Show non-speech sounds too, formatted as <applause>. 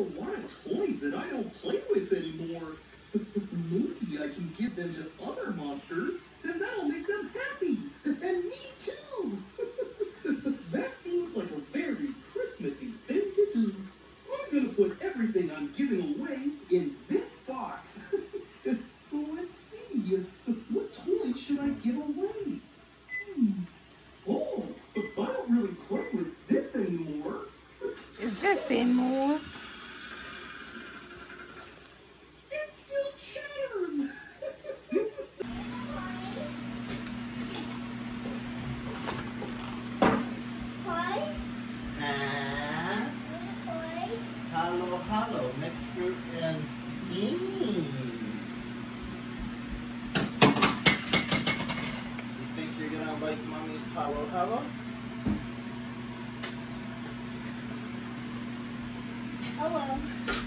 a lot that I don't play with anymore. Maybe I can give them to other monsters, and that'll make them happy. And me too. <laughs> that seems like a very Christmassy thing to do. I'm gonna put everything I'm giving away in this box. <laughs> so let's see. What toy should I give away? Hmm. Oh, but I don't really play with this anymore. Is this in hello, hello, mixed fruit and beans. You think you're gonna like mommy's hello, hello? Hello.